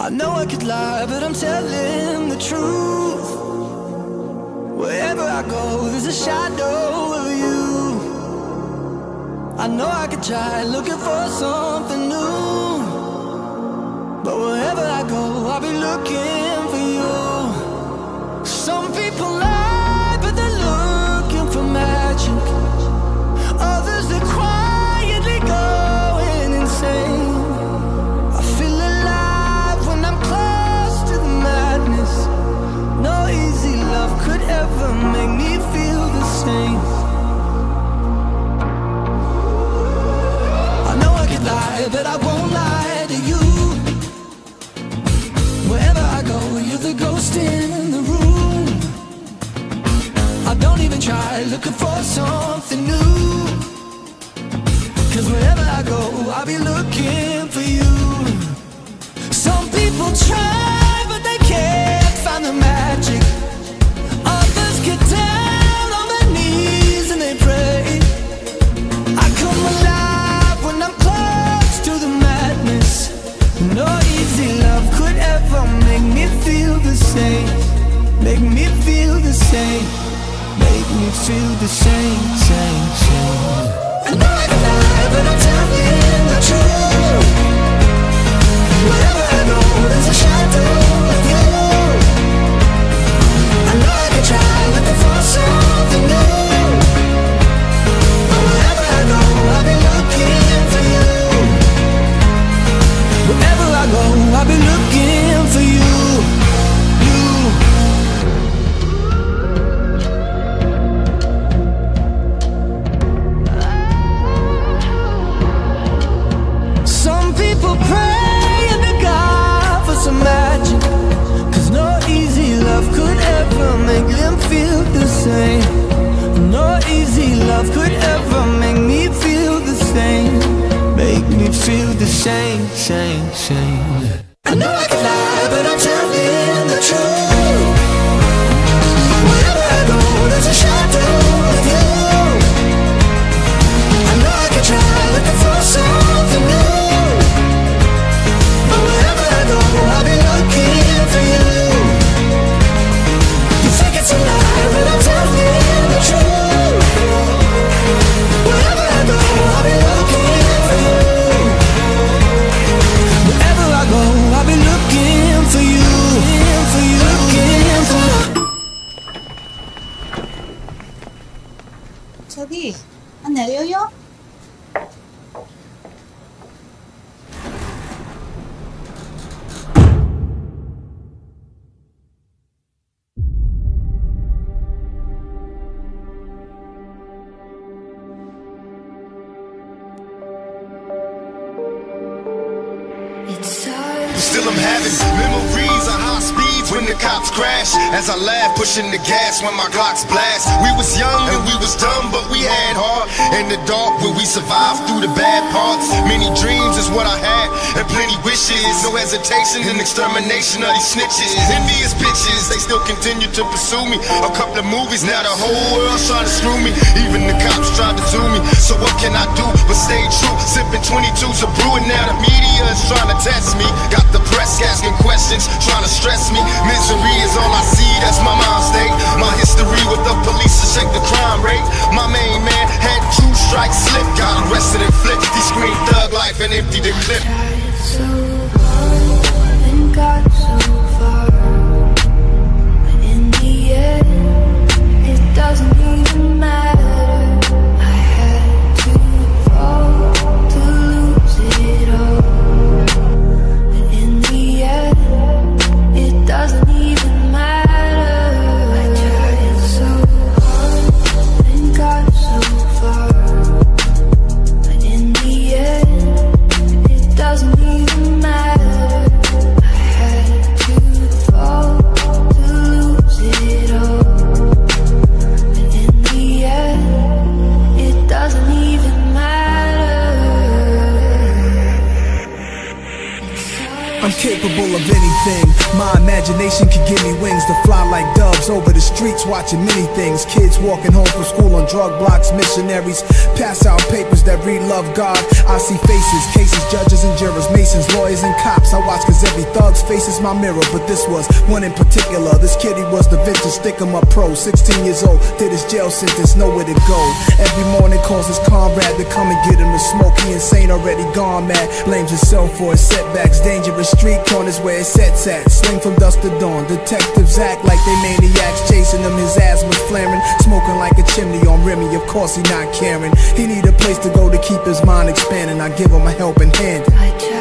I know I could lie, but I'm telling the truth. Wherever I go, there's a shadow of you. I know I could try looking for something new. But wherever I go, I'll be looking lie, but I won't lie to you. Wherever I go, you're the ghost in the room. I don't even try looking for something new. Cause wherever I go, I'll be looking for you. Some people try, feel the same, same, same. I know I can lie, but I'm telling the truth. Wherever I go, there's a shadow feel shame, same, Still I'm having memories of high speeds when the cops crash. As I laugh, pushing the gas when my Glocks blast. We was young and we was dumb, but we had heart. In the dark, where we survived through the bad parts. Many dreams is what I had, and plenty wishes. No hesitation in extermination of these snitches. Envious bitches, they still continue to pursue me. A couple of movies, now the whole world's trying to screw me. Even the cops tried to do me. So what can I do but stay true? Sipping 22s of brewing now the media is trying to test me. Got the press asking questions, trying to stress me. Misery is all I see, that's my mind state. My history with the police to shake the crime rate. My main man had two strikes slip, got arrested and flipped. He screamed thug life and emptied the clip. tried so hard and got so far, but in the end, it doesn't even matter. Capable of anything. My imagination can give me wings to fly over the streets, watching many things. Kids walking home from school on drug blocks, missionaries pass out papers that read love God. I see faces, cases, judges and jurors, masons, lawyers and cops. I watch cause every thug's face is my mirror, but this was one in particular. This kid, he was the vintage stick 'em up pro, 16 years old, did his jail sentence, nowhere to go. Every morning calls his comrade to come and get He insane, already gone mad. Blames himself for his setbacks. Dangerous street corners where his sets at. Sling from dusk to dawn. Detectives act like they maniacs, chasing him. His was flaring, smoking like a chimney on Remy. Of course, he not caring. He need a place to go to keep his mind expanding. I give him a helping hand.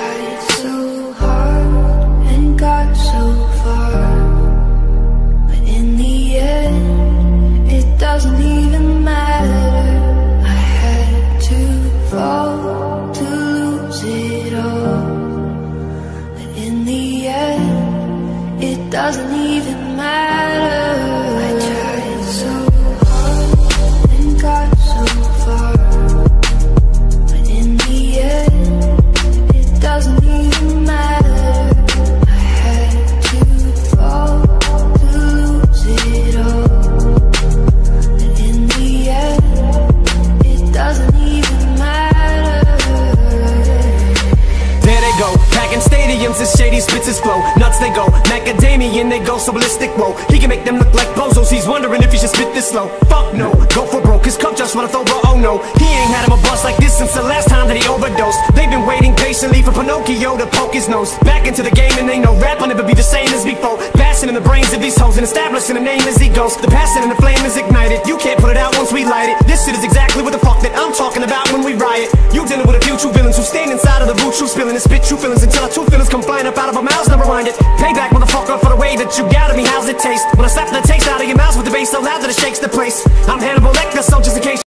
Williams is shady, spits his flow. Nuts they go, macadamia and they go so ballistic, whoa. He can make them look like bozos, he's wondering if he should spit this slow. Fuck no, go for broke, his cup just runneth over, oh no. He ain't had him a boss like this since the last time that he overdosed. They've been waiting patiently for Pinocchio to poke his nose. Back into the game and they know rap will never be the same as before. Bashing in the brains of these hoes and establishing a name as he goes. The passion and the flame is ignited, you can't put it out once we light it. This shit is exactly what the fuck that I'm talking about when we riot. You dealing with a few true villains who stand inside of the boot, you spilling and spit true feelings until I two feelings come flying up out of our mouths. Never mind it. Payback, motherfucker, for the way that you got me. How's it taste? When I slap the taste out of your mouth with the bass so loud that it shakes the place. I'm Hannibal Lecter, so just